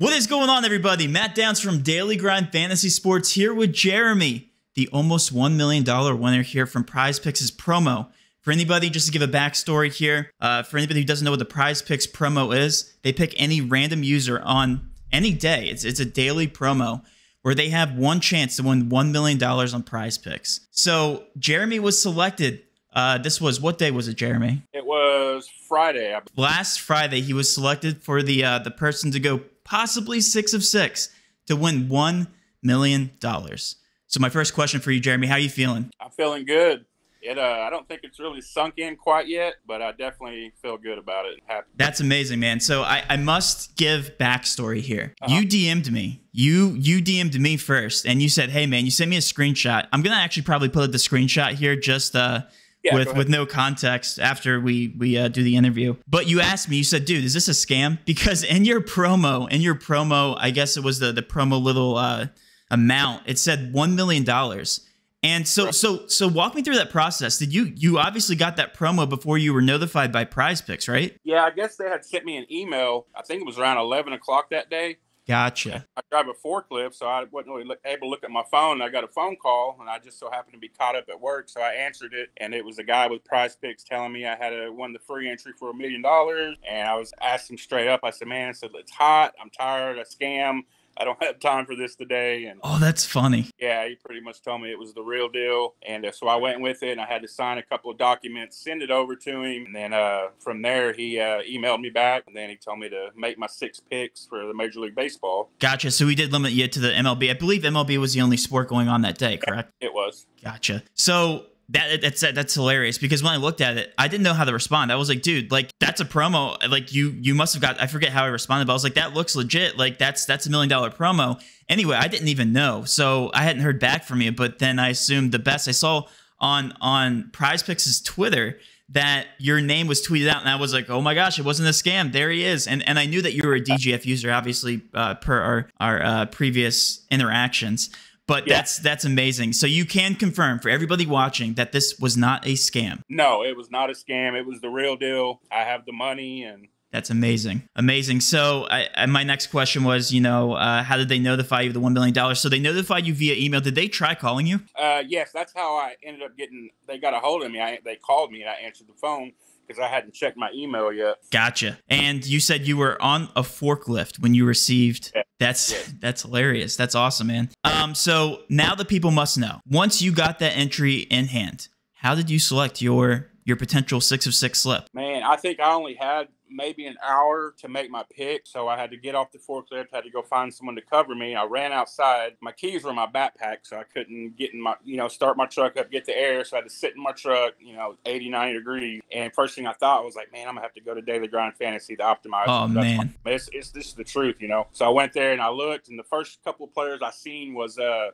What is going on, everybody? Matt Downs from Daily Grind Fantasy Sports here with Jeremy, the almost $1 million winner here from Prize Picks' promo. For anybody, just to give a backstory here, uh, for anybody who doesn't know what the Prize Picks promo is, they pick any random user on any day. It's, it's a daily promo where they have one chance to win $1 million on Prize Picks. So Jeremy was selected. Uh, this was what day was it, Jeremy? It was Friday. Last Friday, he was selected for the uh, the person to go possibly six of six to win one million dollars. So my first question for you, Jeremy, how are you feeling? I'm feeling good. It, uh, I don't think it's really sunk in quite yet, but I definitely feel good about it. Happy. That's amazing, man. So I, I must give backstory here. Uh-huh. You DM'd me. You you DM'd me first, and you said, "Hey, man, you sent me a screenshot. I'm gonna actually probably put the screenshot here, just uh, Yeah, with with no context after we we uh, do the interview. But you asked me, you said, "Dude, is this a scam?" Because in your promo, in your promo, I guess it was the the promo little uh, amount. It said one million dollars. And so so so walk me through that process. Did you you obviously got that promo before you were notified by Prize Picks, right? Yeah, I guess they had sent me an email. I think it was around 11 o'clock that day. Gotcha. I drive a forklift, so I wasn't really able to look at my phone. I got a phone call, and I just so happened to be caught up at work, so I answered it, and it was a guy with Prize Picks telling me I had a, won the free entry for a million dollars, and I was asking straight up. I said, "Man, I said it's hot. I'm tired. I scam. I don't have time for this today." And Oh, that's funny. yeah, he pretty much told me it was the real deal, and uh, so I went with it, and I had to sign a couple of documents, send it over to him, and then uh, from there he uh, emailed me back, and then he told me to make my six picks for the Major League Baseball. Gotcha. So we did limit you to the MLB. I believe MLB was the only sport going on that day, correct? It was. Gotcha. So that that's that's hilarious because when I looked at it, I didn't know how to respond. I was like, dude, like that's a promo. Like you you must have got. I forget how I responded, but I was like, that looks legit. Like that's that's a million dollar promo. Anyway, I didn't even know, so I hadn't heard back from you. But then I assumed the best. I saw on on Prize Picks' Twitter that your name was tweeted out, and I was like, oh my gosh, it wasn't a scam. There he is, and and I knew that you were a DGF user, obviously uh, per our our uh, previous interactions. But Yeah. that's that's amazing. So you can confirm for everybody watching that this was not a scam. No, it was not a scam. It was the real deal. I have the money, and That's amazing, amazing. So I, I, my next question was, you know, uh, how did they notify you of the one million dollars? So they notified you via email. Did they try calling you? uh, yes, that's how I ended up getting. They got a hold of me. I, they called me, and I answered the phone because I hadn't checked my email yet. Gotcha. And you said you were on a forklift when you received. Yeah. That's that's hilarious. That's awesome, man. Um, so now the people must know. Once you got that entry in hand, how did you select your your potential six of six slip? Man, I think I only had maybe an hour to make my pick, so I had to get off the forklift, had to go find someone to cover me. I ran outside. My keys were in my backpack, so I couldn't get in my, you know, start my truck up, get the air. So I had to sit in my truck, you know, 80, 90 degrees. And first thing I thought was like, man, I'm gonna have to go to Daily Grind Fantasy to optimize. Oh, man. it's, it's this is the truth, you know. So I went there and I looked, and the first couple of players I seen was uh,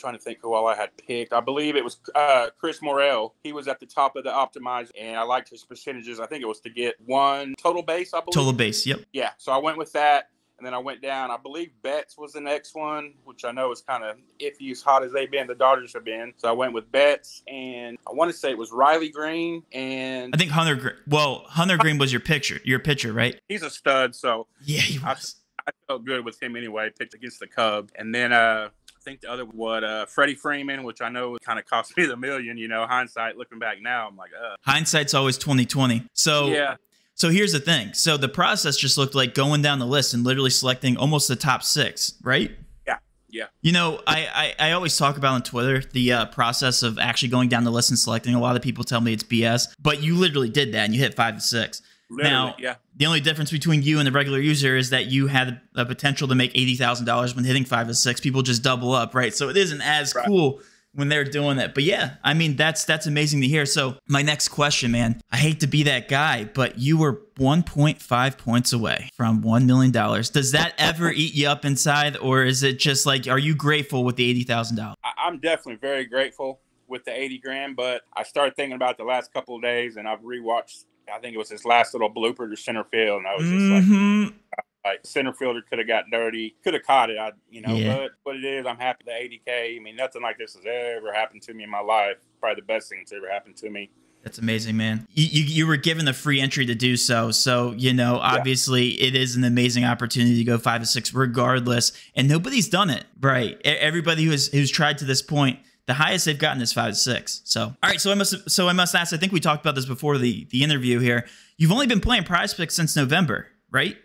trying to think who all I had picked. I believe it was uh, Chris Morel. He was at the top of the optimize, and I liked his percentages. I think it was to get one total base. I believe. Total base. Yep. Yeah. So I went with that, and then I went down. I believe Betts was the next one, which I know is kind of iffy as hot as they've been. The Dodgers have been. So I went with Betts, and I want to say it was Riley Greene, and I think Hunter. Well, Hunter Greene was your picture, your pitcher, right? he's a stud. So Yeah, he I- was. I felt good with him anyway. Picked against the Cubs, and then uh, I think the other what uh, Freddie Freeman, which I know kind of cost me the million. You know, hindsight looking back now, I'm like, uh, Hindsight's always twenty twenty. So yeah, So here's the thing. So the process just looked like going down the list and literally selecting almost the top six, right? Yeah, yeah. You know, I I, I always talk about on Twitter the uh, process of actually going down the list and selecting. A lot of people tell me it's BS, but you literally did that and you hit five to six. Literally, Now- yeah. The only difference between you and the regular user is that you had the potential to make eighty thousand dollars when hitting five or six. People just double up, right? So it isn't as Right. cool when they're doing that. But yeah, I mean that's that's amazing to hear. So my next question, man, I hate to be that guy, but you were one point five points away from one million dollars. Does that ever eat you up inside, or is it just like are you grateful with the eighty thousand dollars? I'm definitely very grateful with the 80 grand, but I started thinking about the last couple of days and I've rewatched, I think it was his last little blooper to center field. And I was just like, hmm like center fielder could have got dirty, could have caught it. I, you know, Yeah. but what it is, I'm happy the 80k. I mean, nothing like this has ever happened to me in my life. Probably the best thing that's ever happened to me. That's amazing, man. You, you, you were given the free entry to do so, so you know obviously yeah. it is an amazing opportunity to go five to six, regardless. And nobody's done it, right? Everybody who has who's tried to this point, the highest they've gotten is five to six. So, all right. So I must so I must ask. I think we talked about this before the the interview here. You've only been playing Prize Picks since November, right?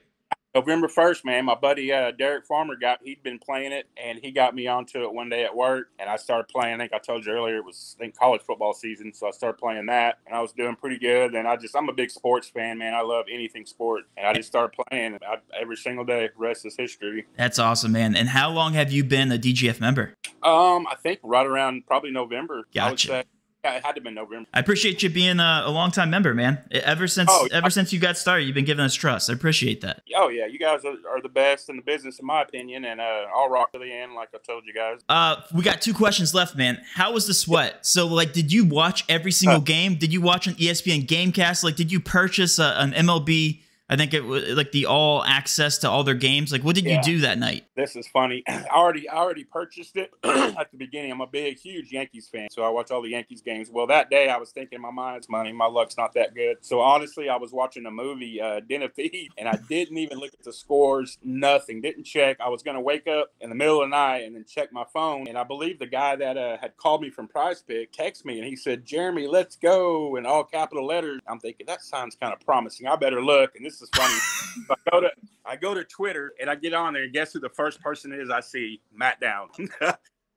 November first, man. My buddy uh, Derek Farmer got he'd been playing it, and he got me onto it one day at work, and I started playing. I think I told you earlier it was I think college football season, so I started playing that, and I was doing pretty good. And I just I'm a big sports fan, man. I love anything sport, and I just started playing I, every single day. Rest is history. That's awesome, man. And how long have you been a DGF member? Um, I think right around probably November. Gotcha. Yeah, it had to be November. I appreciate you being a, a long time member, man. Ever since oh, ever I, since you got started, you've been giving us trust. I appreciate that. Oh yeah, you guys are, are the best in the business, in my opinion, and uh, I'll rock to the end, like I told you guys. Uh, we got two questions left, man. How was the sweat? So, like, did you watch every single uh, game? Did you watch an ESPN GameCast? Like, did you purchase a, an MLB? I think it was like the all access to all their games. Like, what did yeah. you do that night? This is funny. I already, I already purchased it at the beginning. I'm a big, huge Yankees fan, so I watch all the Yankees games. Well, that day I was thinking, my mind's money, my luck's not that good. So honestly, I was watching a movie, uh, Den of Thieves, and I didn't even look at the scores. Nothing. Didn't check. I was gonna wake up in the middle of the night and then check my phone. And I believe the guy that uh, had called me from Prize Pick texted me, and he said, "Jeremy, let's go," in all capital letters. I'm thinking that sounds kind of promising. I better look. And this this is funny. I go to I go to Twitter and I get on there and guess who the first person is I see? Matt Down.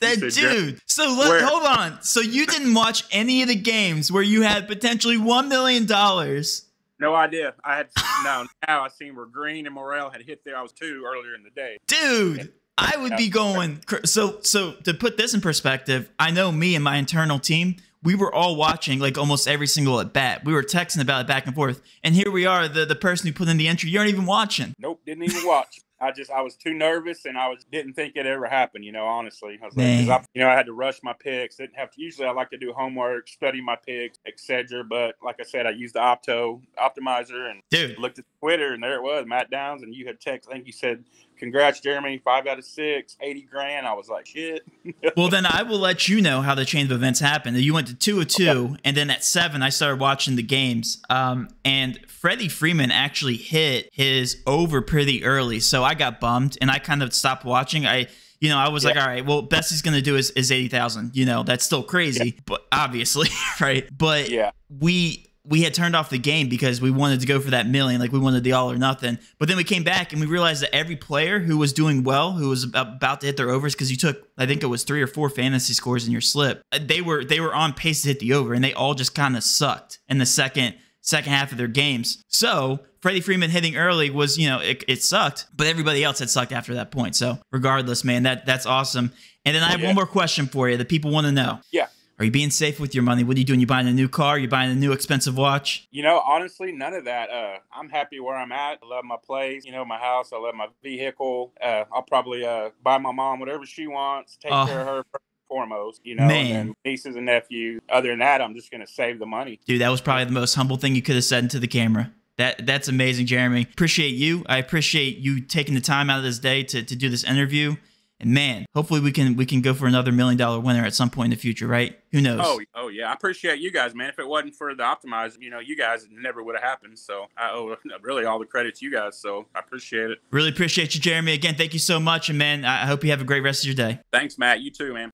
that dude. So let, hold on. So you didn't watch any of the games where you had potentially one million dollars. No idea. I had no. Now I seen where Greene and Morel had hit there. I was two earlier in the day. Dude, and, I would be going. So so to put this in perspective, I know me and my internal team we were all watching like almost every single at bat. We were texting about it back and forth. And here we are, the, the person who put in the entry, you aren't even watching. Nope, didn't even watch. I just I was too nervous and I was didn't think it ever happened. You know, honestly, I was like, I, you know, I had to rush my picks. Didn't have to. Usually, I like to do homework, study my picks, etc. But like I said, I used the Opto optimizer and Dude. looked at Twitter, and there it was, Matt Downs, and you had text. I think you said congrats, Jeremy, five out of six, 80 grand. I was like, shit. well, then I will let you know how the chain of events happened. You went to two of two, okay. and then at seven, I started watching the games. Um, and Freddie Freeman actually hit his over pretty early. So I got bummed and I kind of stopped watching. I, you know, I was yeah. like, all right, well, best he's going to do is, is 80,000. You know, that's still crazy, yeah. but obviously, right? But yeah, we we had turned off the game because we wanted to go for that million, like we wanted the all or nothing. But then we came back and we realized that every player who was doing well, who was about to hit their overs, because you took, I think it was three or four fantasy scores in your slip, uh, they were they were on pace to hit the over, and they all just kind of sucked in the second second half of their games. So Freddie Freeman hitting early was, you know, it, it sucked, but everybody else had sucked after that point. So regardless, man, that that's awesome. And then I have yeah. one more question for you that people want to know. Yeah. Are you being safe with your money? What are you doing? You buying a new car? You buying a new expensive watch? You know, honestly, none of that. Uh, I'm happy where I'm at. I love my place. You know, my house. I love my vehicle. Uh, I'll probably uh, buy my mom whatever she wants. Take uh, care of her foremost. You know, man. and nieces and nephews. Other than that, I'm just gonna save the money. Dude, that was probably the most humble thing you could have said into the camera. That that's amazing, Jeremy. Appreciate you. I appreciate you taking the time out of this day to, to do this interview. And man, hopefully we can we can go for another million dollar winner at some point in the future, right? Who knows? Oh, oh yeah. I appreciate you guys, man. If it wasn't for the optimizer, you know, you guys never would have happened. So I owe really all the credit to you guys. So I appreciate it. Really appreciate you, Jeremy. Again, thank you so much. And man, I hope you have a great rest of your day. Thanks, Matt. You too, man.